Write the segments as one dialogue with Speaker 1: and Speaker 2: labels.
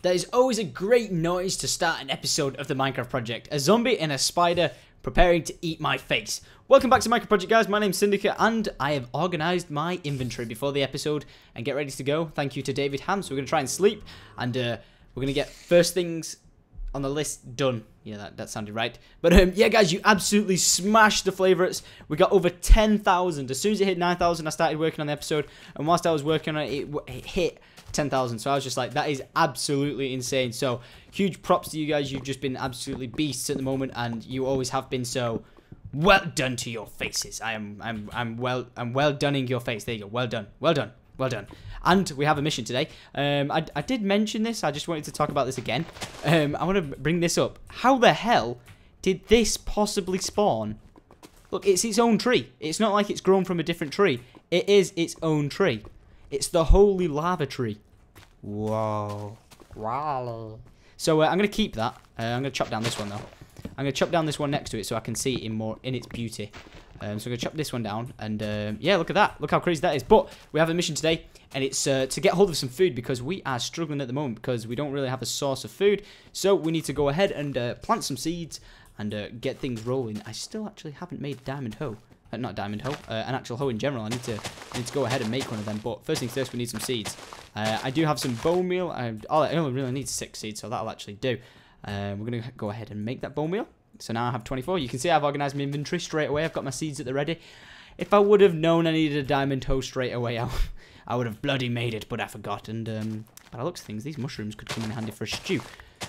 Speaker 1: There is always a great noise to start an episode of the Minecraft Project. A zombie and a spider preparing to eat my face. Welcome back to Minecraft Project, guys. My name's Syndicate, and I have organised my inventory before the episode and get ready to go. Thank you to David Ham. So we're going to try and sleep, and uh, we're going to get first things on the list done. Yeah, that, that sounded right. But um, yeah, guys, you absolutely smashed the favourites. We got over 10,000. As soon as it hit 9,000, I started working on the episode. And whilst I was working on it, it, it hit 10,000. So I was just like, that is absolutely insane. So huge props to you guys. You've just been absolutely beasts at the moment. And you always have been so well done to your faces. I am, I'm, I'm well, I'm well doneing your face. There you go. Well done. Well done. Well done. And we have a mission today. Um, I, I did mention this. I just wanted to talk about this again. Um, I want to bring this up. How the hell did this possibly spawn? Look, it's its own tree. It's not like it's grown from a different tree. It is its own tree. It's the holy lava tree. Whoa. Wow. So uh, I'm going to keep that. Uh, I'm going to chop down this one, though. I'm going to chop down this one next to it so I can see it in more in its beauty. Um, so I'm going to chop this one down. And um, yeah, look at that. Look how crazy that is. But we have a mission today. And it's uh, to get hold of some food because we are struggling at the moment because we don't really have a source of food. So we need to go ahead and uh, plant some seeds and uh, get things rolling. I still actually haven't made diamond hoe. Uh, not diamond hoe, uh, an actual hoe in general. I need to I need to go ahead and make one of them. But first things first, we need some seeds. Uh, I do have some bone meal. I, I only really need six seeds, so that'll actually do. Um, we're going to go ahead and make that bone meal. So now I have 24. You can see I've organised my inventory straight away. I've got my seeds at the ready. If I would have known I needed a diamond hoe straight away, I, I would have bloody made it, but I forgot. And um, by the looks of things, these mushrooms could come in handy for a stew.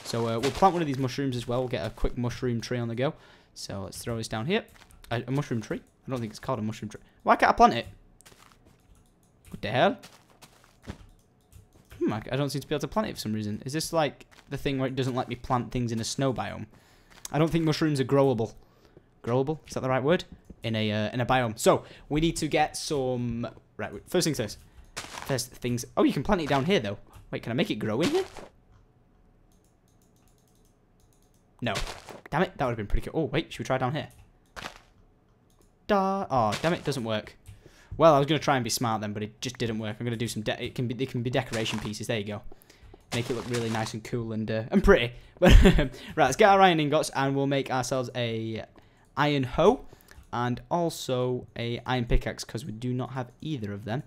Speaker 1: So uh, we'll plant one of these mushrooms as well. We'll get a quick mushroom tree on the go. So let's throw this down here. A, a mushroom tree? I don't think it's called a mushroom tree. Why can't I plant it? What the hell? Hmm, I, don't seem to be able to plant it for some reason. Is this like the thing where it doesn't let me plant things in a snow biome? I don't think mushrooms are growable. Growable? Is that the right word? In a uh, in a biome. So we need to get some. Right. First things first. First things. Oh, you can plant it down here though. Wait, can I make it grow in here? No. Damn it, that would have been pretty cool. Oh, wait, should we try down here? Da. Oh, damn it, doesn't work. Well, I was gonna try and be smart then, but it just didn't work. I'm gonna do some. it can be. It can be decoration pieces. There you go make it look really nice and cool and uh, and pretty. But right, let's get our iron ingots and we'll make ourselves a iron hoe and also a iron pickaxe because we do not have either of them.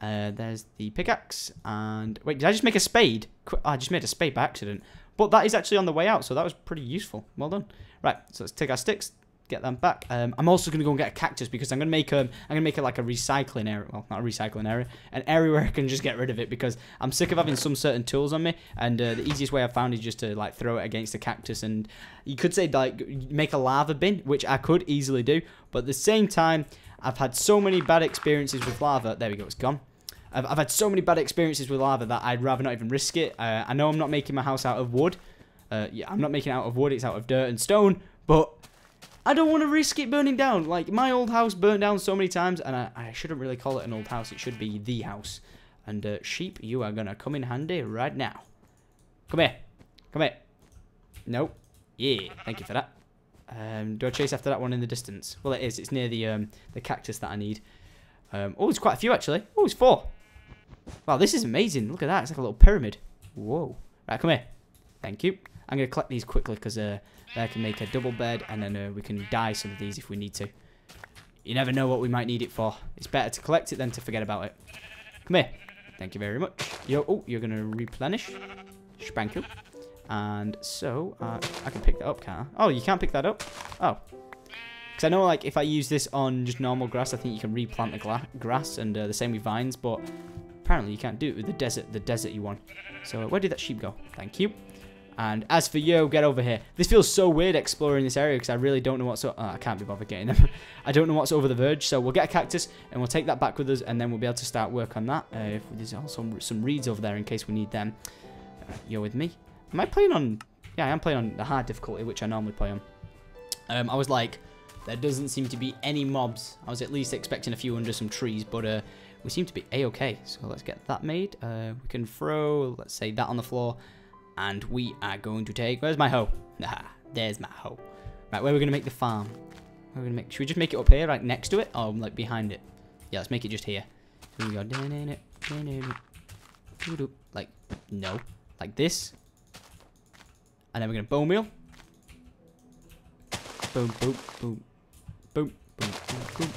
Speaker 1: Uh, there's the pickaxe and wait, did I just make a spade? Oh, I just made a spade by accident, but that is actually on the way out, so that was pretty useful. Well done. Right, so let's take our sticks, get them back. Um, I'm also going to go and get a cactus because I'm going to make a, I'm going to make it like a recycling area. Well, not a recycling area, an area where I can just get rid of it because I'm sick of having some certain tools on me. And uh, the easiest way I've found is just to like throw it against a cactus. And you could say like make a lava bin, which I could easily do. But at the same time, I've had so many bad experiences with lava. There we go, it's gone. I've, I've had so many bad experiences with lava that I'd rather not even risk it. Uh, I know I'm not making my house out of wood. Uh, yeah, I'm not making it out of wood. It's out of dirt and stone. But I don't want to risk it burning down. Like, my old house burned down so many times, and I, I shouldn't really call it an old house. It should be the house. And, uh, sheep, you are going to come in handy right now. Come here. Come here. Nope. Yeah, thank you for that. Um, do I chase after that one in the distance? Well, it is. It's near the um, the cactus that I need. Um, oh, it's quite a few, actually. Oh, it's four. Wow, this is amazing. Look at that. It's like a little pyramid. Whoa. Right, come here. Thank you. I'm going to collect these quickly because uh, I can make a double bed and then uh, we can dye some of these if we need to. You never know what we might need it for. It's better to collect it than to forget about it. Come here. Thank you very much. Yo, oh, you're going to replenish. Spanku. And so, uh, I can pick that up, can't I? Oh, you can't pick that up? Oh. Because I know, like, if I use this on just normal grass, I think you can replant the grass, and uh, the same with vines, but apparently you can't do it with the desert, the desert you want. So, where did that sheep go? Thank you. And as for you, get over here. This feels so weird exploring this area because I really don't know what's... Oh, I can't be bothered getting them. I don't know what's over the verge. So we'll get a cactus and we'll take that back with us and then we'll be able to start work on that. Uh, if there's also some reeds over there in case we need them. Uh, you're with me. Am I playing on... Yeah, I am playing on the hard difficulty, which I normally play on. Um, I was like, there doesn't seem to be any mobs. I was at least expecting a few under some trees, but uh, we seem to be a-okay. So let's get that made. Uh, we can throw, let's say, that on the floor. And we are going to take... Where's my hoe? Ah, there's my hoe. Right, where are we going to make the farm? We're going to make... Should we just make it up here, like next to it? Or like behind it? Yeah, let's make it just here. So we go... Like, no. like this. And then we're going to bone meal. Boom, boom, boom, boom, boom, boom, boom.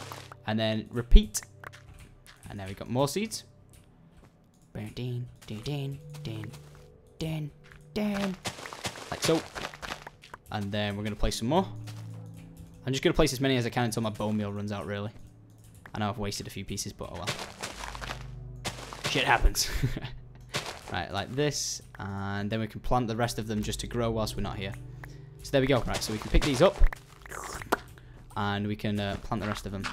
Speaker 1: And then repeat. And then we got more seeds. Ding. Like so. And then we're going to place some more. I'm just going to place as many as I can until my bone meal runs out, really. I know I've wasted a few pieces, but oh well. Shit happens. right, like this. And then we can plant the rest of them just to grow whilst we're not here. So there we go. Right, so we can pick these up. And we can uh, plant the rest of them.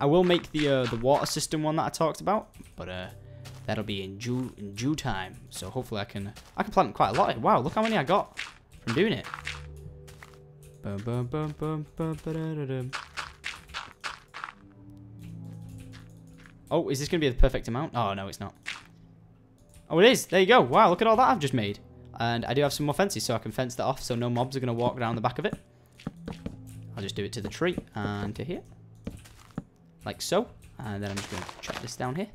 Speaker 1: I will make the uh, the water system one that I talked about, but uh, that'll be in due in due time. So hopefully I can I can plant quite a lot. Wow, look how many I got from doing it. Oh, is this going to be the perfect amount? Oh, no, it's not. Oh, it is. There you go. Wow, look at all that I've just made. And I do have some more fences, so I can fence that off so no mobs are going to walk down the back of it. I'll just do it to the tree and to here. Like so. And then I'm just going to chop this down here.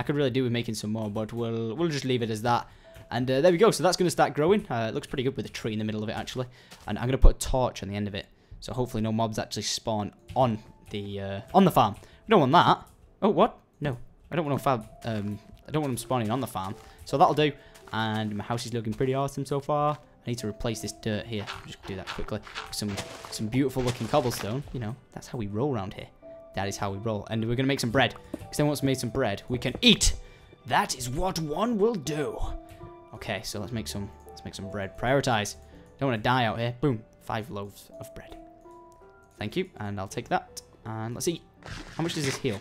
Speaker 1: I could really do with making some more, but we'll, we'll just leave it as that. And uh, there we go. So that's going to start growing. Uh, it looks pretty good with a tree in the middle of it, actually. And I'm going to put a torch on the end of it. So hopefully no mobs actually spawn on the uh, on the farm. We don't want that. Oh, what? No. I don't want to fab, um, I don't want them spawning on the farm. So that'll do. And my house is looking pretty awesome so far. I need to replace this dirt here. Just do that quickly. Some some beautiful looking cobblestone. You know, that's how we roll around here. That is how we roll. And we're going to make some bread. Because then once we made some bread, we can eat. That is what one will do. Okay, so let's make some let's make some bread. Prioritize. Don't want to die out here. Boom. Five loaves of bread. Thank you. And I'll take that. And let's eat. How much does this heal?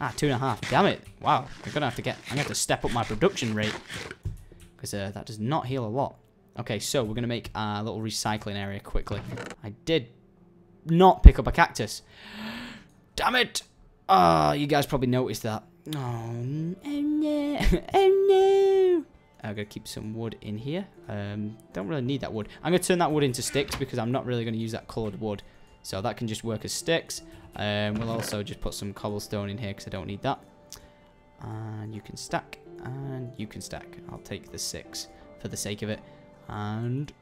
Speaker 1: Ah, two and a half. Damn it. Wow. I'm going to have to get... I'm going to have to step up my production rate. Because uh, that does not heal a lot. Okay, so we're going to make a little recycling area quickly. I did not pick up a cactus. Damn it. Ah, oh, you guys probably noticed that. Oh, no. Oh, no. I'm going to keep some wood in here. Um, don't really need that wood. I'm going to turn that wood into sticks because I'm not really going to use that coloured wood. So that can just work as sticks. Um, we'll also just put some cobblestone in here because I don't need that. And you can stack. And you can stack. I'll take the six for the sake of it. And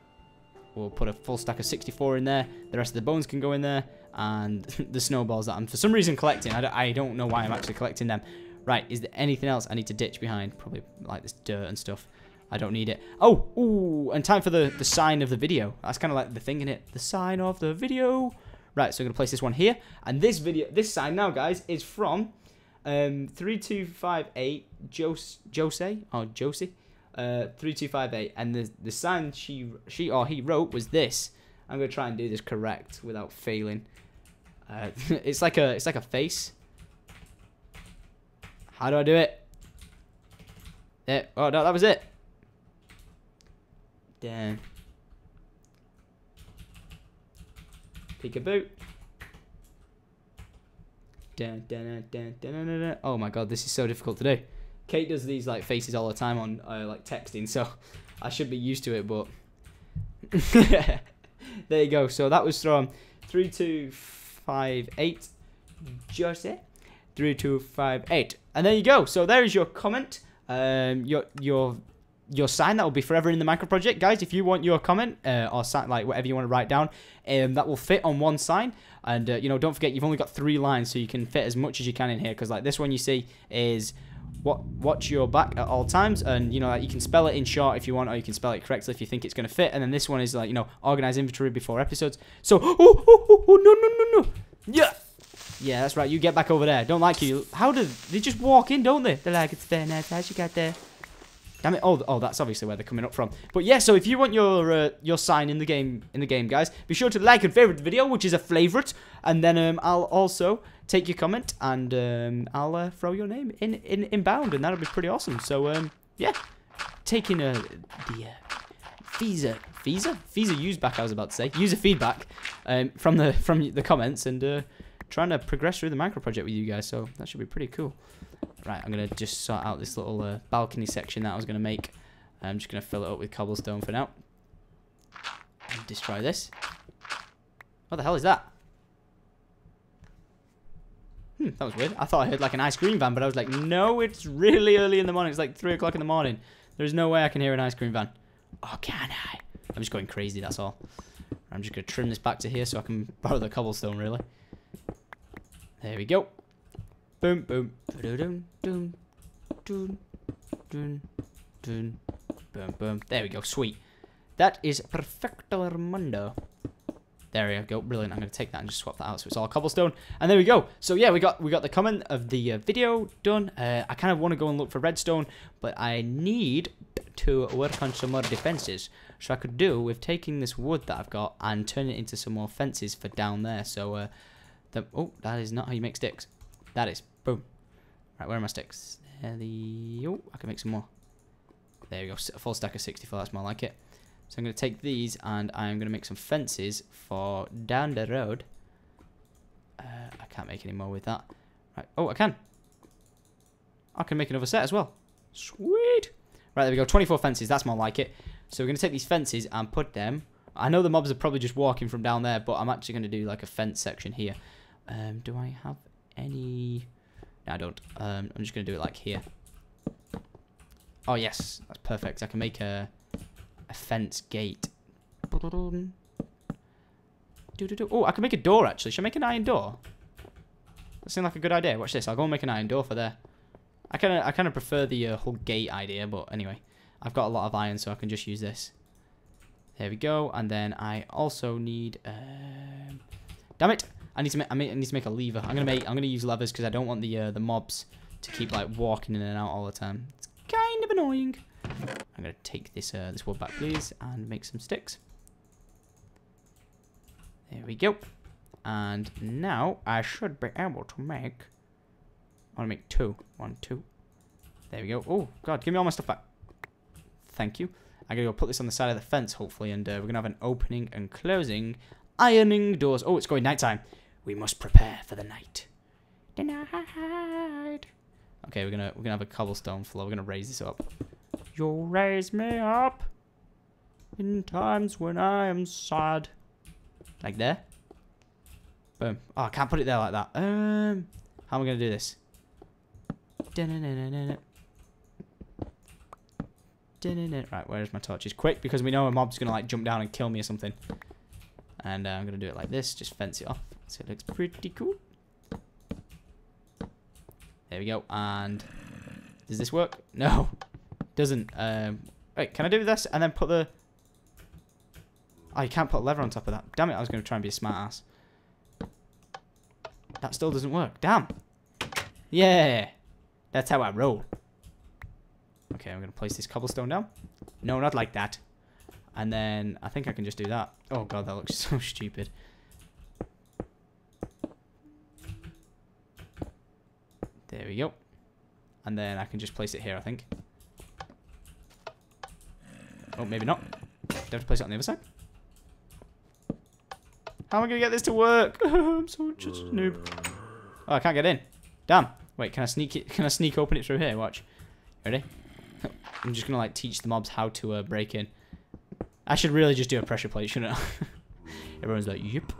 Speaker 1: we'll put a full stack of 64 in there. The rest of the bones can go in there. And the snowballs that I'm for some reason collecting. I don't, I don't know why I'm actually collecting them. Right, is there anything else I need to ditch behind? Probably like this dirt and stuff. I don't need it. Oh, ooh, and time for the, the sign of the video. That's kind of like the thing in it. The sign of the video. Right, so I'm going to place this one here. And this video, this sign now, guys, is from um, 3258 Jose, Jose, or Josie, uh, 3258. And the, the sign she, she or he wrote was this. I'm going to try and do this correct without failing. Uh, it's like a it's like a face. How do I do it? There. Oh, no, that was it. Damn. Peekaboo. Dun, dun, dun, dun, dun, dun, Oh my god, this is so difficult to do. Kate does these like faces all the time on uh, like texting, so I should be used to it, but there you go. So that was from three two five eight. Jose three two five eight, and there you go. So there is your comment. Um, your your your sign that will be forever in the Minecraft project guys if you want your comment uh, or sign like whatever you want to write down um, that will fit on one sign and uh, you know don't forget you've only got three lines so you can fit as much as you can in here because like this one you see is watch your back at all times. And you know like, you can spell it in short if you want or you can spell it correctly if you think it's going to fit. And then this one is like you know organize inventory before episodes. So oh, oh, oh, oh no no no no. Yeah. Yeah that's right. You get back over there. Don't like you. How do they just walk in don't they? They're like it's very nice house you got there Damn it! Oh, oh, that's obviously where they're coming up from. But yeah, so if you want your uh, your sign in the game in the game, guys, be sure to like and favorite the video, which is a favorite, and then um, I'll also take your comment and um, I'll uh, throw your name in in inbound, and that'll be pretty awesome. So um, yeah, taking uh, the uh, visa visa visa use back. I was about to say user feedback um, from the from the comments and uh, trying to progress through the Minecraft project with you guys. So that should be pretty cool. Right, I'm going to just sort out this little uh, balcony section that I was going to make. I'm just going to fill it up with cobblestone for now. And destroy this. What the hell is that? Hmm, that was weird. I thought I heard like an ice cream van, but I was like, no, it's really early in the morning. It's like 3 o'clock in the morning. There's no way I can hear an ice cream van. Oh, can I? I'm just going crazy, that's all. I'm just going to trim this back to here so I can borrow the cobblestone, really. There we go. Boom, boom. Boom, boom, boom, boom, boom. There we go, sweet. That is perfecto mundo. There we go, brilliant. I'm going to take that and just swap that out so it's all cobblestone. And there we go. So yeah, we got we got the comment of the uh, video done. Uh, I kind of want to go and look for redstone, but I need to work on some more defenses. So I could do with taking this wood that I've got and turn it into some more fences for down there. So, uh, the, oh, that is not how you make sticks. That is, boom. Right, where are my sticks? There the, oh, I can make some more. There we go, a full stack of 64, that's more like it. So I'm going to take these and I'm going to make some fences for down the road. Uh, I can't make any more with that. Right. Oh, I can. I can make another set as well. Sweet. Right, there we go. 24 fences. That's more like it. So we're going to take these fences and put them... I know the mobs are probably just walking from down there, but I'm actually going to do like a fence section here. Um, do I have any... No, I don't. Um, I'm just going to do it like here. Oh, yes. That's perfect. I can make a a fence gate. Oh, I can make a door, actually. Should I make an iron door? That seems like a good idea. Watch this. I'll go and make an iron door for there. I kind of I kind of prefer the uh, whole gate idea, but anyway. I've got a lot of iron, so I can just use this. There we go. And then I also need... Um, damn it! I need to make I need to make a lever. I'm gonna make I'm gonna use levers because I don't want the uh, the mobs to keep like walking in and out all the time. It's kind of annoying. I'm to take this uh, this wood back, please, and make some sticks. There we go. And now I should be able to make... I want to make two. One, two. There we go. Oh, God, give me all my stuff back. Thank you. I'm to go put this on the side of the fence, hopefully, and uh, we're to have an opening and closing ironing doors. Oh, it's going nighttime. We must prepare for the night. Night. Okay, we're gonna we're gonna have a cobblestone floor. We're gonna raise this up. You'll raise me up in times when I am sad. Like there. Boom. Oh, I can't put it there like that. Um, how am I going to do this? Right, where's my torches? Quick, because we know a mob's going to like jump down and kill me or something. And uh, I'm going to do it like this. Just fence it off. So it looks pretty cool. There we go. And does this work? No. Doesn't. Um, wait, can I do this and then put the... Oh, can't put lever on top of that. Damn it, I was going to try and be a smart ass. That still doesn't work. Damn. Yeah. That's how I roll. Okay, I'm going to place this cobblestone down. No, not like that. And then I think I can just do that. Oh god, that looks so stupid. There we go. And then I can just place it here, I think. Oh, maybe not. Do I have to place it on the other side? How am I going to get this to work? I'm so just a noob. Oh, I can't get in. Damn. Wait, can I sneak it? Can I sneak open it through here? Watch. Ready? I'm just going to like teach the mobs how to uh, break in. I should really just do a pressure plate, shouldn't I? Everyone's like, yep.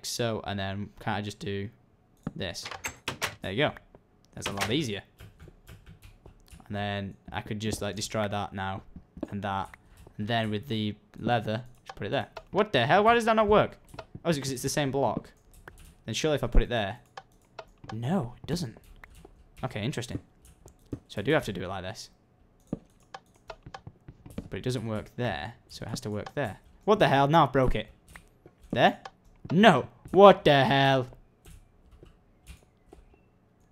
Speaker 1: Like so, and then can't I just do this? There you go. That's a lot easier. And then I could just like destroy that now. And that. And then with the lever, just put it there. What the hell? Why does that not work? Oh, is it because it's the same block? Then surely if I put it there. No, it doesn't. Okay, interesting. So I do have to do it like this. But it doesn't work there, so it has to work there. What the hell? Now I've broke it. There? No. What the hell?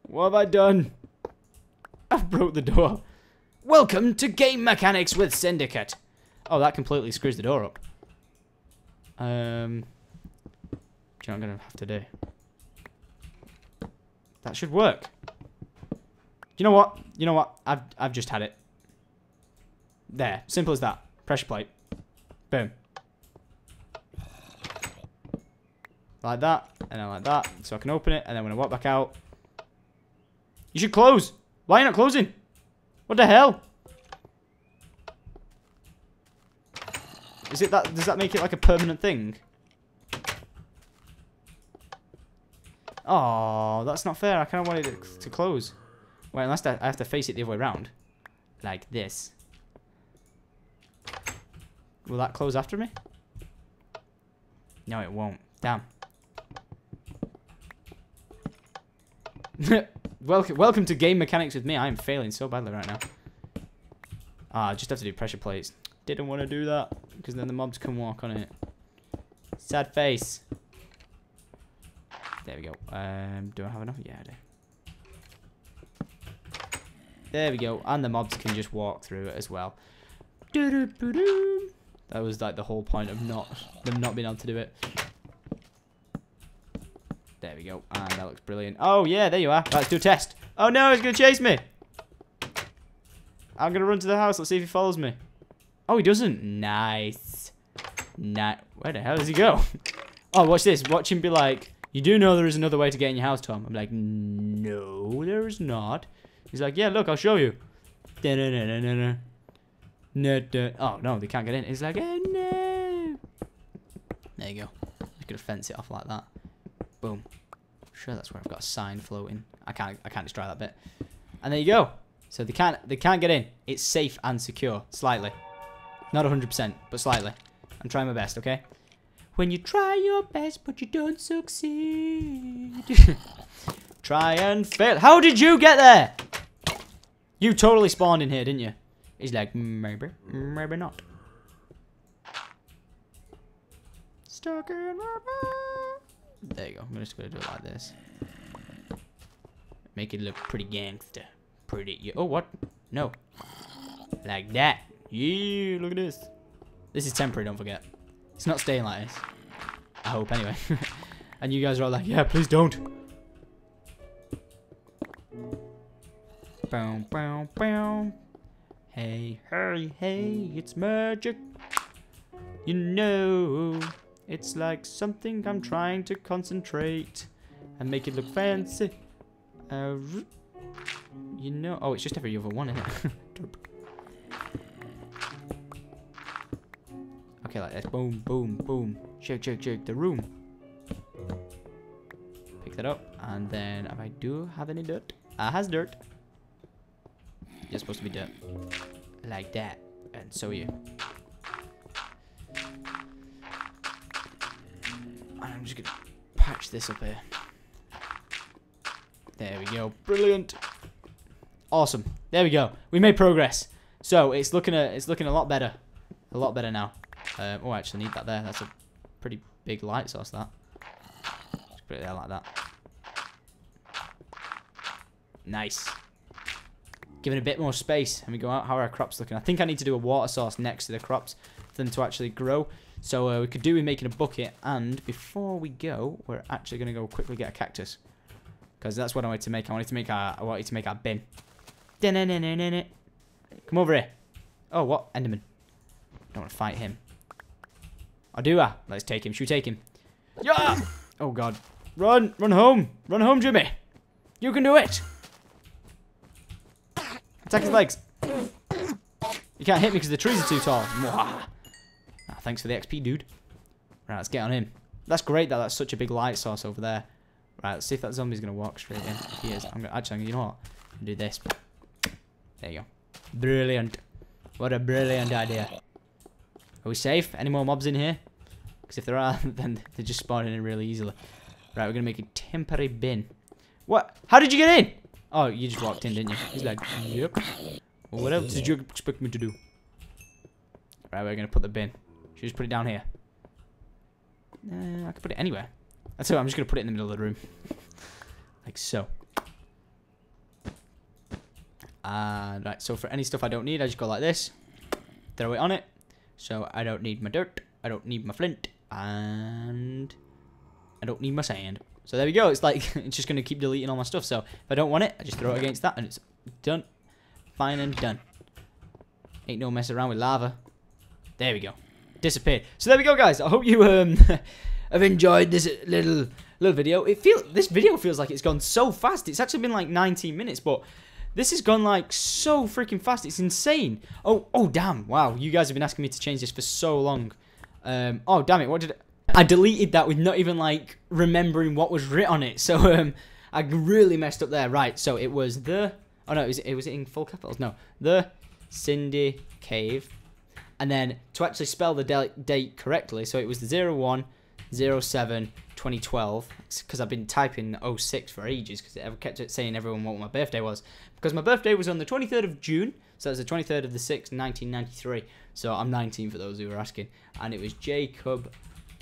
Speaker 1: What have I done? I've broke the door. Welcome to Game Mechanics with Syndicate. Oh, that completely screws the door up. Um, do you know I'm going to have to do? That should work. You know what? You know what? I've, I've just had it. There. Simple as that. Pressure plate. Boom. Like that. And then like that. So I can open it. And then when I walk back out. You should close. Why are you not closing? What the hell? Is it that, does that make it like a permanent thing? Oh, that's not fair. I kind of wanted it to close. Wait, unless I have to face it the other way around. Like this. Will that close after me? No, it won't. Damn. welcome, welcome to game mechanics with me. I am failing so badly right now. Ah, I just have to do pressure plates. Didn't want to do that because then the mobs can walk on it. Sad face. There we go. Um, do I have enough? Yeah, I do. There we go. And the mobs can just walk through it as well. That was like the whole point of not them not being able to do it. There we go. And that looks brilliant. Oh, yeah, there you are. Let's do a test. Oh, no, he's going to chase me. I'm going to run to the house. Let's see if he follows me. Oh, he doesn't. Nice. Nice. Where the hell does he go? oh, watch this. Watch him be like, you do know there is another way to get in your house, Tom. I'm like, no, there is not. He's like, yeah, look, I'll show you. Da -da -da no, no. Oh, no, they can't get in. He's like, oh, no. There you go. Just gonna fence it off like that. Boom. Sure that's where I've got a sign floating. I can't, I can't destroy that bit. And there you go. So they can't, they can't get in. It's safe and secure, slightly. Not 100%, but slightly. I'm trying my best, okay? When you try your best, but you don't succeed. try and fail. How did you get there? You totally spawned in here, didn't you? He's like, maybe, maybe not. Stuck in my There you go. I'm just gonna do it like this. Make it look pretty gangster. Pretty. Oh, what? No. Like that. Yeah, look at this. This is temporary, don't forget. It's not staying like this. I hope, anyway. and you guys are all like, yeah, please don't. Bow, bow, bow. Hey, hey, hey, it's magic. You know, it's like something I'm trying to concentrate and make it look fancy. Uh, you know, oh, it's just every other one, it? okay, like this. Boom, boom, boom. Shake, shake, shake the room. Pick that up, and then if I do have any dirt, I has dirt. You're supposed to be dirt. Like that. And so you. This up here. There we go. Brilliant. Awesome. There we go. We made progress. So it's looking a it's looking a lot better. A lot better now. Um, oh, I actually need that there. That's a pretty big light source. That. Just put it there like that. Nice. Giving a bit more space. And we go out. How are our crops looking? I think I need to do a water source next to the crops for them to actually grow. So uh, we could do with making a bucket. And before we go, we're actually going to go quickly get a cactus. Because that's what I wanted to make. I wanted to make our, I wanted to make our bin. Come over here. Oh, what? Enderman. Don't want to fight him. I do. Ah, let's take him. Should we take him? Yeah. Oh God. Run, run home, run home, Jimmy. You can do it. Attack his legs. You can't hit me because the trees are too tall. Ah, thanks for the XP, dude. Right, let's get on him. That's great that that's such a big light source over there. Right, let's see if that zombie's going to walk straight in. If he is. I'm gonna, actually, you know what? do this. There you go. Brilliant. What a brilliant idea. Are we safe? Any more mobs in here? Because if there are, then they're just spawning in really easily. Right, we're going to make a temporary bin. What? How did you get in? Oh, you just walked in, didn't you? He's like, yep. Well, what else did you expect me to do? Right, we're gonna put the bin. Should just put it down here? Uh, I can put it anywhere. That's it. I'm just gonna put it in the middle of the room, like so. And right, so for any stuff I don't need, I just go like this, throw it on it. So I don't need my dirt, I don't need my flint, and I don't need my sand. So there we go. It's like, it's just going to keep deleting all my stuff. So if I don't want it, I just throw it against that and it's done. Fine and done. Ain't no mess around with lava. There we go. Disappeared. So there we go, guys. I hope you um have enjoyed this little little video. It feel this video feels like it's gone so fast. It's actually been like 19 minutes, but this has gone like so freaking fast. It's insane. Oh, oh damn. Wow. You guys have been asking me to change this for so long. Um, oh, damn it. What did I deleted that with not even like remembering what was written on it. So um, I really messed up there. Right, so it was the. Oh no, it was, it was in full capitals. No, the Syndie Cave. And then to actually spell the date correctly, so it was the 01 07 2012 because I've been typing 06 for ages because it kept saying everyone what my birthday was. Because my birthday was on the 23rd of June so was the 23rd of the 6th 1993 so I'm 19 for those who were asking. And it was Jacob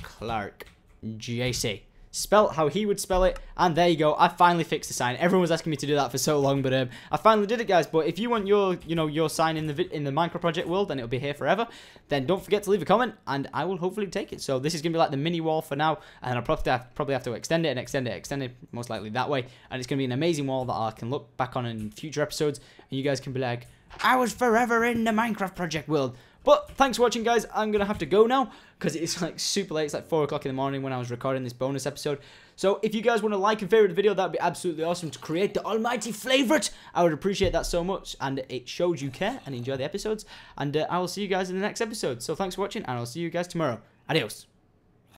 Speaker 1: Clark JC spelt how he would spell it, and there you go. I finally fixed the sign. Everyone was asking me to do that for so long, but um, I finally did it, guys. But if you want your, you know, your sign in the in the Minecraft project world, and it'll be here forever, then don't forget to leave a comment, and I will hopefully take it. So this is gonna be like the mini wall for now, and I'll probably have, probably have to extend it and extend it, extend it, most likely that way, and it's gonna be an amazing wall that I can look back on in future episodes, and you guys can be like, I was forever in the Minecraft project world. But thanks for watching, guys. I'm going to have to go now because it's like super late. It's like 4 o'clock in the morning when I was recording this bonus episode. So if you guys want to like and favorite the video, that would be absolutely awesome to create the almighty favorite. I would appreciate that so much. And it shows you care and enjoy the episodes. And uh, I will see you guys in the next episode. So thanks for watching and I'll see you guys tomorrow. Adios.